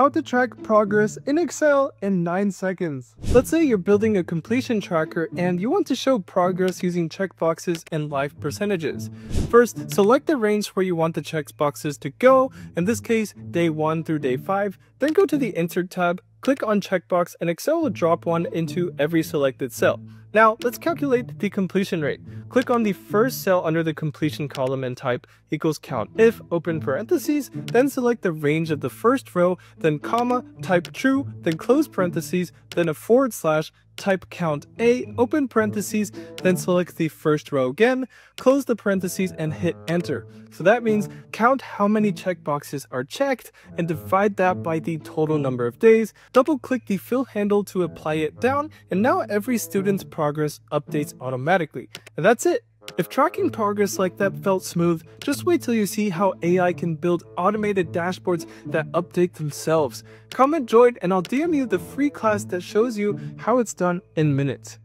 how to track progress in Excel in 9 seconds. Let's say you're building a completion tracker and you want to show progress using checkboxes and live percentages. First, select the range where you want the checkboxes to go, in this case, day 1 through day 5, then go to the Insert tab, click on checkbox and Excel will drop one into every selected cell. Now, let's calculate the completion rate. Click on the first cell under the completion column and type equals count if, open parentheses, then select the range of the first row, then comma, type true, then close parentheses, then a forward slash, type count A, open parentheses, then select the first row again, close the parentheses and hit enter. So that means count how many checkboxes are checked and divide that by the total number of days, double click the fill handle to apply it down, and now every student's progress updates automatically. And that's it. If tracking progress like that felt smooth, just wait till you see how AI can build automated dashboards that update themselves. Comment join and I'll DM you the free class that shows you how it's done in minutes.